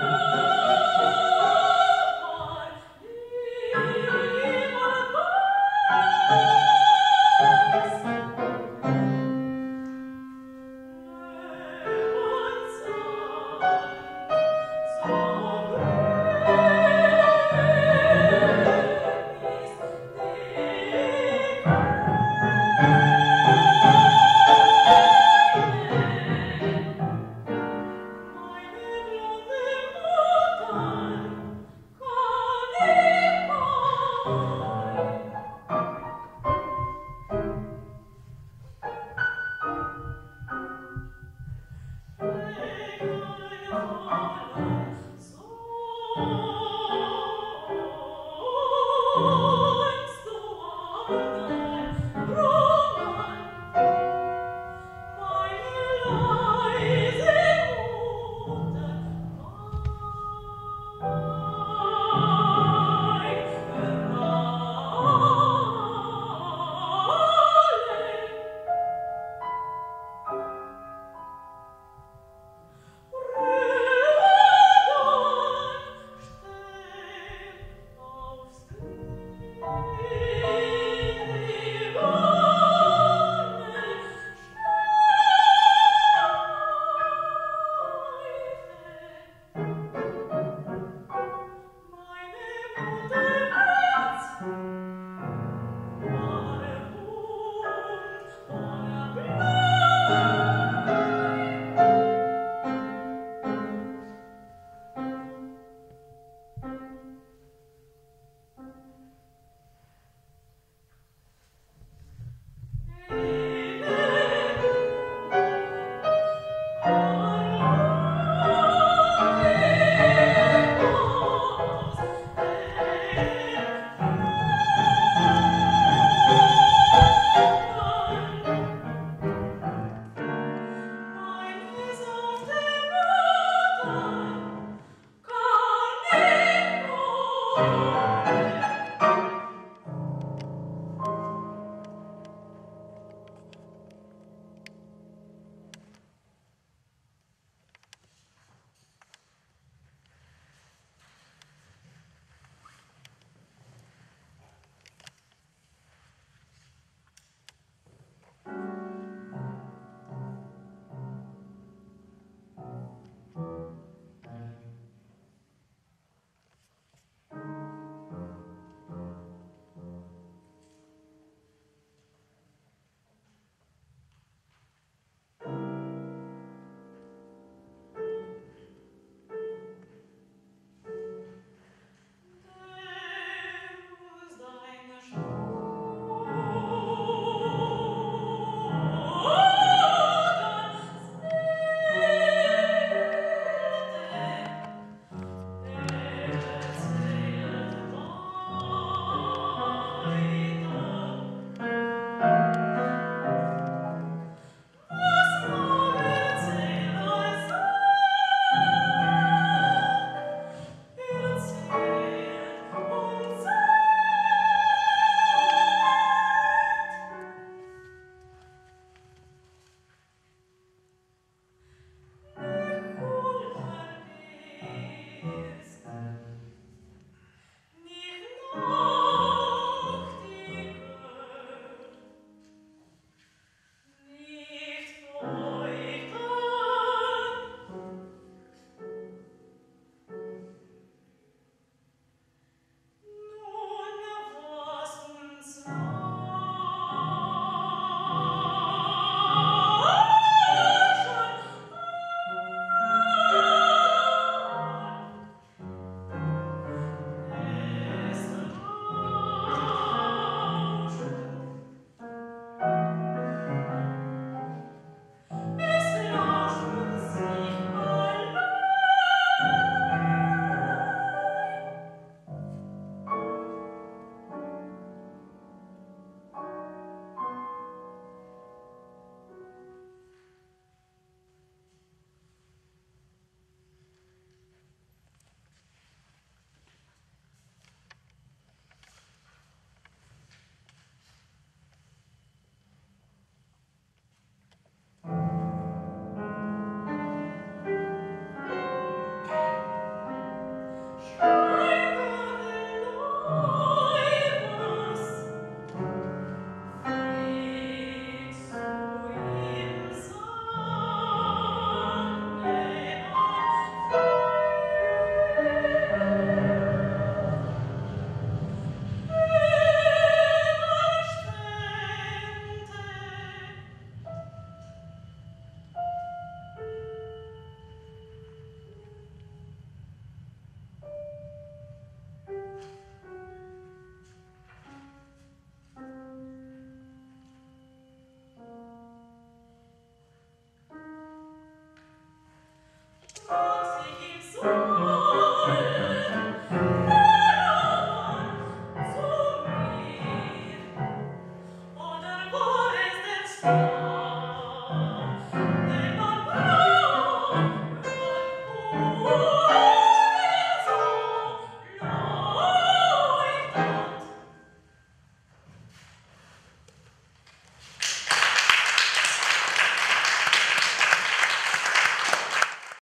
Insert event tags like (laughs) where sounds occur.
you. (laughs) Oh.